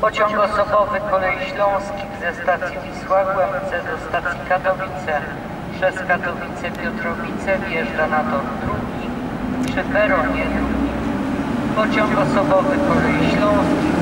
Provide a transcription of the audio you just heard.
Pociąg osobowy Kolei Śląskich ze stacji Wisła Głębce do stacji Katowice przez Katowice Piotrowice wjeżdża na tor drugi przy peronie drugi. Pociąg osobowy Kolei Śląskich